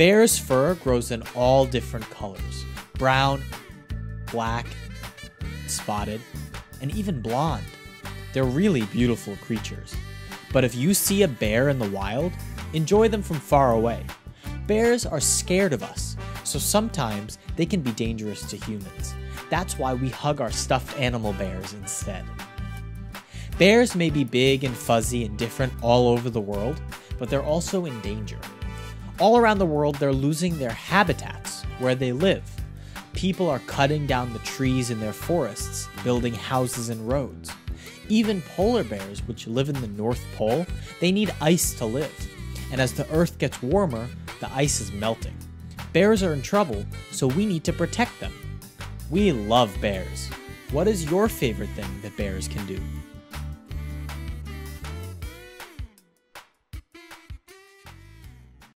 Bear's fur grows in all different colors brown, black, spotted, and even blonde. They're really beautiful creatures. But if you see a bear in the wild, enjoy them from far away. Bears are scared of us, so sometimes they can be dangerous to humans. That's why we hug our stuffed animal bears instead. Bears may be big and fuzzy and different all over the world, but they're also in danger. All around the world, they're losing their habitats where they live. People are cutting down the trees in their forests, building houses and roads. Even polar bears, which live in the North Pole, they need ice to live. And as the Earth gets warmer, the ice is melting. Bears are in trouble, so we need to protect them. We love bears. What is your favorite thing that bears can do?